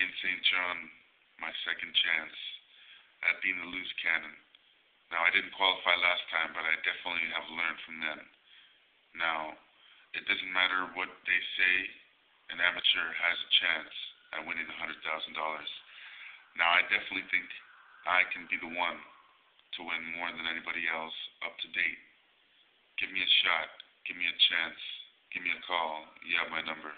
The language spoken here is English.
Jane St. John my second chance at being a loose cannon. Now, I didn't qualify last time, but I definitely have learned from then. Now, it doesn't matter what they say, an amateur has a chance at winning $100,000. Now, I definitely think I can be the one to win more than anybody else up to date. Give me a shot. Give me a chance. Give me a call. You have my number.